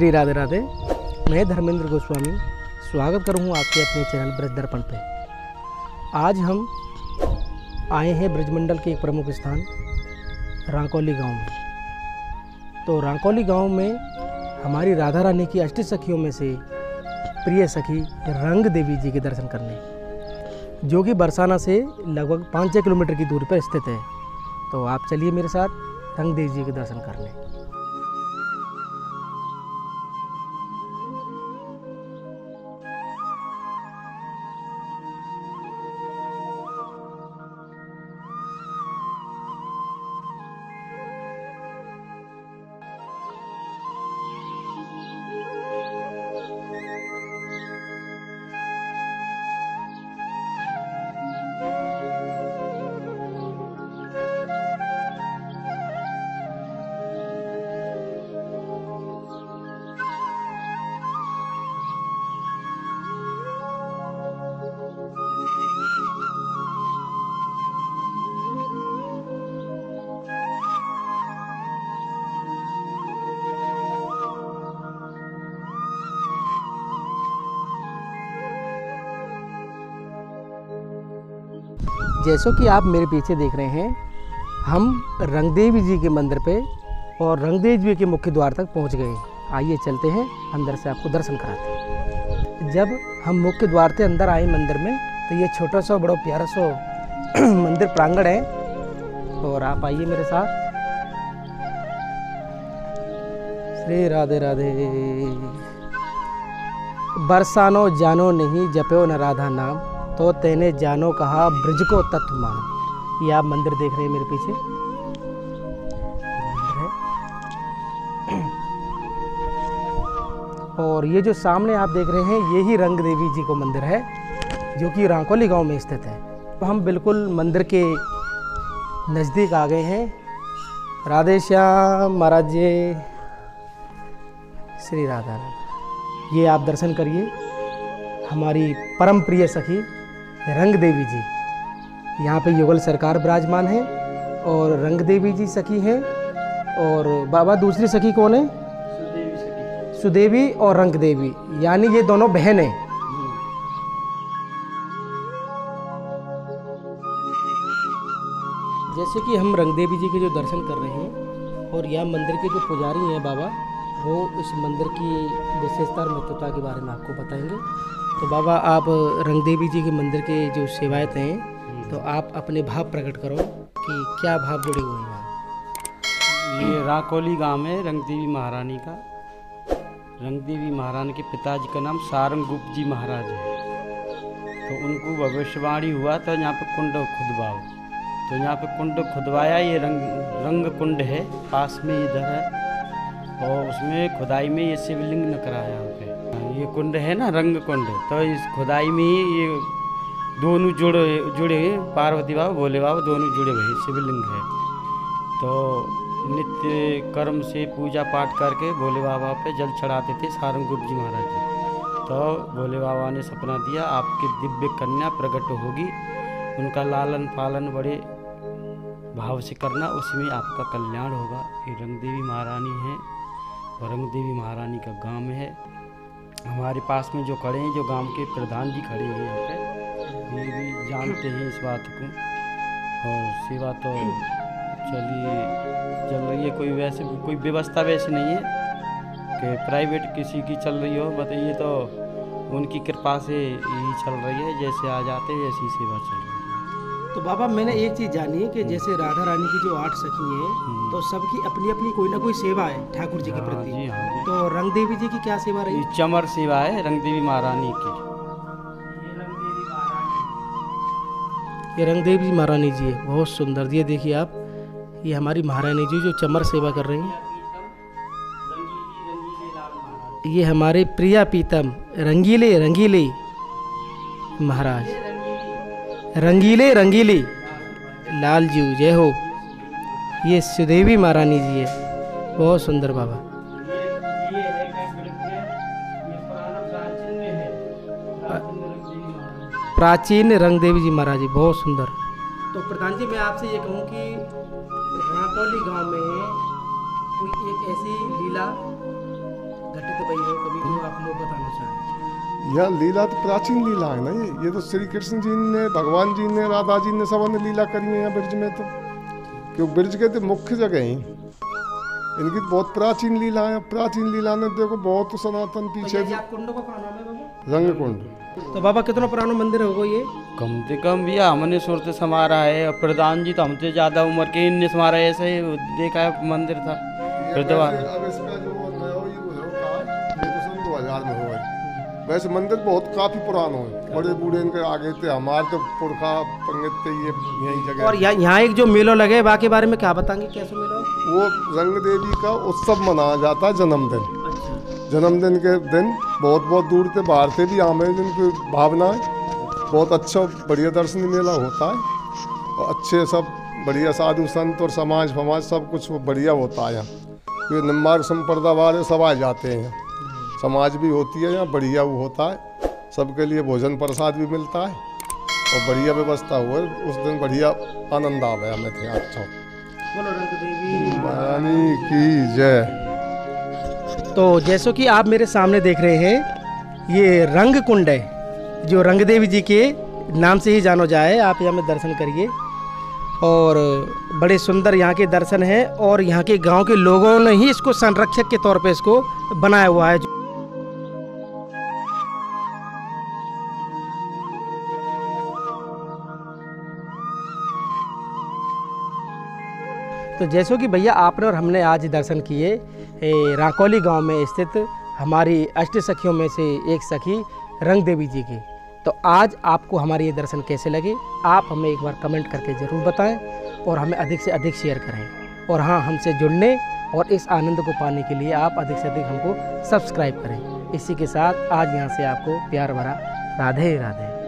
श्री राधे राधे। मैं धर्मेंद्र गोस्वामी, स्वागत करूँ आपके अपने चैनल ब्रज दर्पण पे। आज हम आए हैं ब्रजमंडल के एक प्रमुख स्थान, रांकोली गाँव में। तो रांकोली गाँव में हमारी राधा रानी की अष्ट सखियों में से प्रिय सखी रंग देवी जी के दर्शन करने। जो कि बरसाना से लगभग पाँच छः किलोमीटर की दूरी पर स्थित है। तो आप चलिए मेरे साथ रंग देवी जी के दर्शन करने। जैसो कि आप मेरे पीछे देख रहे हैं, हम रंगदेवी जी के मंदिर पे और रंगदेव जी के मुख्य द्वार तक पहुँच गए। आइए चलते हैं, अंदर से आपको दर्शन कराते हैं। जब हम मुख्य द्वार से अंदर आए मंदिर में तो ये छोटा सा बड़ा प्यारा सा मंदिर प्रांगण है। और आप आइए मेरे साथ। श्री राधे राधे। बरसानो जानो नहीं जपो न राधा नाम। तो तेने जानो कहा, ब्रज को तत्व मान। ये आप मंदिर देख रहे हैं मेरे पीछे। और ये जो सामने आप देख रहे हैं, ये ही रंग देवी जी को मंदिर है, जो कि रांकोली गाँव में स्थित है। तो हम बिल्कुल मंदिर के नज़दीक आ गए हैं। राधे श्याम महाराज जी, श्री राधा ये आप दर्शन करिए, हमारी परम प्रिय सखी। रंग देवी जी। यहाँ पे युगल सरकार विराजमान है और रंग देवी जी सखी हैं और बाबा दूसरी सखी कौन है? सुदेवी और रंग देवी यानी ये दोनों बहन हैं। जैसे कि हम रंग देवी जी के जो दर्शन कर रहे हैं और यह मंदिर के जो पुजारी हैं बाबा, वो इस मंदिर की विशेषता और महत्वता के बारे में आपको बताएँगे। तो बाबा आप रंग देवी जी के मंदिर के जो सेवायत हैं तो आप अपने भाव प्रकट करो कि क्या भाव जुड़े हुए हैं यहाँ ये राकोली गाँव है रंगदेवी महारानी का। रंगदेवी महारानी के पिताजी का नाम सारंग गुप्त जी महाराज है। तो उनको भविष्यवाणी हुआ तो यहाँ पे कुंड खुदवाओ। तो यहाँ पे कुंड खुदवाया ये रंग रंग कुंड है पास में इधर है। और उसमें खुदाई में ये शिवलिंग न कराया यहाँ पे। ये कुंड है ना, रंग कुंड। तो इस खुदाई में ही ये दोनों जुड़े जुड़े पार्वती बाबा, भोले बाबा दोनों जुड़े हुए शिवलिंग है। तो नित्य कर्म से पूजा पाठ करके भोले बाबा पे जल चढ़ाते थे सारंगपुर जी महाराज जी। तो भोले बाबा ने सपना दिया, आपकी दिव्य कन्या प्रकट होगी। उनका लालन पालन बड़े भाव से करना, उसमें आपका कल्याण होगा। ये रंगदेवी महारानी है और रंगदेवी महारानी का गाँव है। हमारे पास में जो खड़े हैं, जो गाँव के प्रधान जी खड़े हुए यहाँ पे, ये भी जानते हैं इस बात को। और सेवा तो चलिए, चल रही है, कोई वैसे, कोई व्यवस्था वैसे नहीं है कि प्राइवेट किसी की चल रही हो। बताइए तो उनकी कृपा से यही चल रही है, जैसे आ जाते हैं ऐसी सेवा चल रही है। तो बाबा मैंने एक चीज़ जानी है कि जैसे राधा रानी की जो आठ सखी हैं तो सबकी अपनी अपनी कोई ना कोई सेवा है ठाकुर जी के हाँ प्रति। जी हाँ जी। तो रंग देवी जी की क्या सेवा रही? चमर सेवा है रंगदेवी महारानी की। ये रंग देवी जी महारानी जी है बहुत सुंदर ये देखिए आप ये हमारी महारानी जी जो चमर सेवा कर रही हैं। ये हमारे प्रिया पीतम रंगीले रंगीले महाराज। रंगीले रंगीले। लाल जी जय हो। ये सुदेवी महारानी जी है। बहुत सुंदर बाबा। प्राचीन रंगदेवी जी महाराज जी, बहुत सुंदर। तो प्रधान जी, मैं आपसे ये कहूँ कि राकौली गाँव में कोई एक ऐसी लीला घटित हुई हो, कभी जो आप लोग बताना चाहें। यह लीला तो प्राचीन लीला है ना ये? ये तो श्री कृष्ण जी ने भगवान जी ने राधा जी ने सबने लीला करी है यहाँ ब्रज में तो। क्यों? ब्रज के तो मुख्य जगह ही। इनकी तो बहुत प्राचीन लीला है। प्राचीन लीला ने देखो बहुत सनातन पीछे ये आप कुंड का क्या नाम है बाबा रंग कुंड तो बाबा कितना पुराना मंदिर होगा ये? कम से कम भैया हमने सुरत समारा है। और प्रधान जी तो हमसे ज़्यादा उम्र के इनने समारा ऐसे ही देखा है मंदिर था। प्रधान वैसे मंदिर बहुत काफ़ी पुराना है। बड़े बूढ़े इनके आगे थे हमारे तो पुरखा पंडित थे ये यही जगह। और यहाँ एक जो मेला लगे बाकी बारे में क्या बताएँगे कैसे मेला वो रंग देवी का उत्सव मनाया जाता है जन्मदिन। अच्छा। जन्मदिन के दिन बहुत बहुत दूर से बाहर से भी आमे जिनकी भावना है। बहुत अच्छा बढ़िया दर्शनी मेला होता है। और अच्छे सब बढ़िया साधु संत और समाज फमाज सब कुछ बढ़िया होता है यहाँ। ये निम्बार्क संप्रदा वाले सब आ जाते हैं। समाज भी होती है यहाँ बढ़िया वो होता है। सबके लिए भोजन प्रसाद भी मिलता है और बढ़िया व्यवस्था हुआ है। उस दिन बढ़िया आनंद आवे हमें थे अच्छा। बोलो महारानी की जय। तो जैसो कि आप मेरे सामने देख रहे हैं ये रंग कुंड है जो रंग देवी जी के नाम से ही जानो जाए आप यहाँ में दर्शन करिए। और बड़े सुंदर यहाँ के दर्शन हैं और यहाँ के गाँव के लोगों ने ही इसको संरक्षक के तौर पे इसको बनाया हुआ है। तो जैसो कि भैया, आपने और हमने आज दर्शन किए राकौली गाँव में स्थित हमारी अष्ट सखियों में से एक सखी रंग देवी जी की। तो आज आपको हमारे ये दर्शन कैसे लगे, आप हमें एक बार कमेंट करके ज़रूर बताएँ और हमें अधिक से अधिक शेयर करें। और हाँ हमसे जुड़ने और इस आनंद को पाने के लिए आप अधिक से अधिक हमको सब्सक्राइब करें। इसी के साथ आज यहाँ से आपको प्यार भरा राधे राधे।